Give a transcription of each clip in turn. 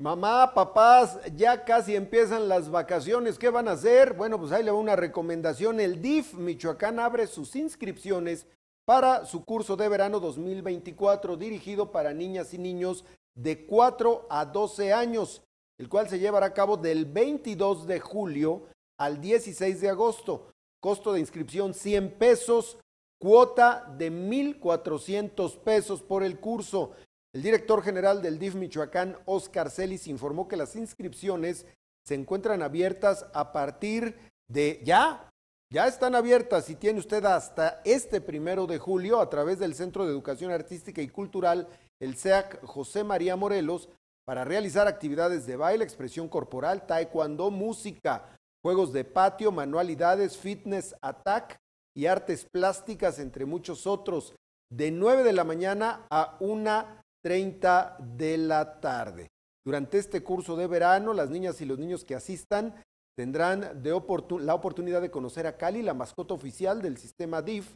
Mamá, papás, ya casi empiezan las vacaciones. ¿Qué van a hacer? Bueno, pues ahí le va una recomendación. El DIF Michoacán abre sus inscripciones para su curso de verano 2024 dirigido para niñas y niños de 4 a 12 años, el cual se llevará a cabo del 22 de julio al 16 de agosto. Costo de inscripción 100 pesos, cuota de 1.400 pesos por el curso. El director general del DIF Michoacán, Oscar Celis, informó que las inscripciones se encuentran abiertas a partir de ya, ya están abiertas y tiene usted hasta este primero de julio a través del Centro de Educación Artística y Cultural, el SEAC José María Morelos, para realizar actividades de baile, expresión corporal, taekwondo, música, juegos de patio, manualidades, fitness, attack y artes plásticas, entre muchos otros, de 9 de la mañana a una 30 de la tarde. Durante este curso de verano, las niñas y los niños que asistan tendrán de la oportunidad de conocer a Cali, la mascota oficial del sistema DIF,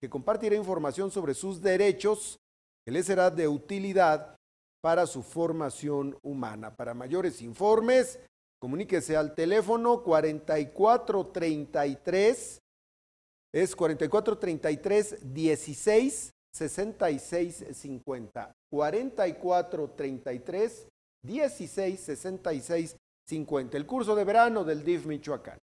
que compartirá información sobre sus derechos, que les será de utilidad para su formación humana. Para mayores informes, comuníquese al teléfono 4433, es 4433 16 6650. 44 33 16 66 50. El curso de verano del DIF Michoacán.